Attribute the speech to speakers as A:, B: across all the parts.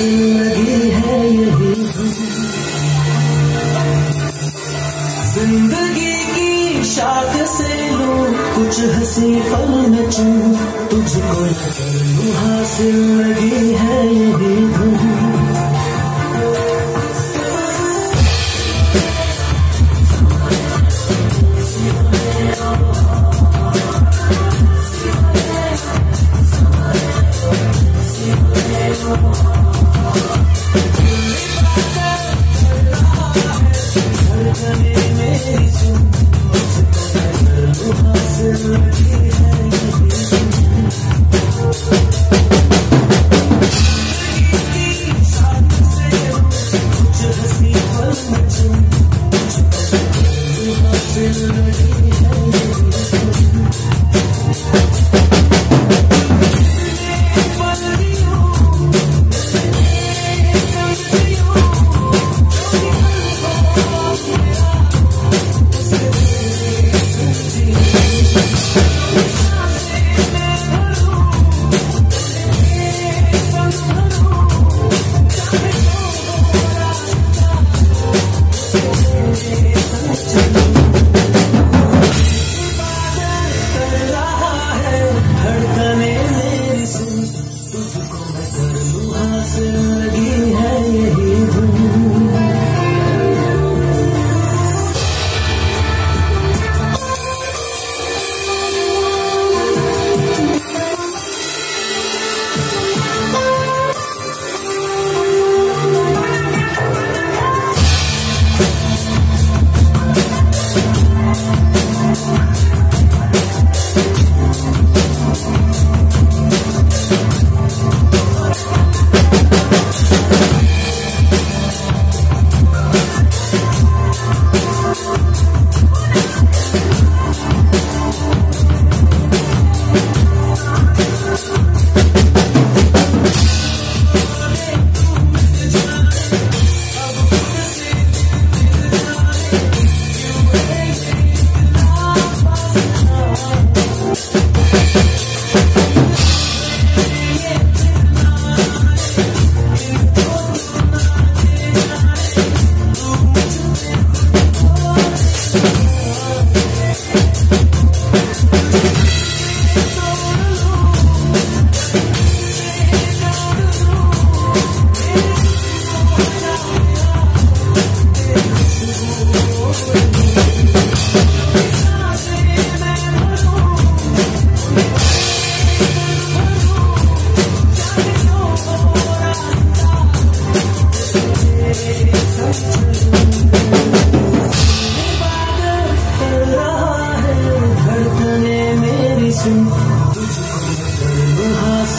A: लगी है यही। ज़िंदगी की शाख से लो कुछ हँसी पल में चूं तुझको हासिल लगी है यही। सुन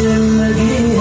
A: जिंदगी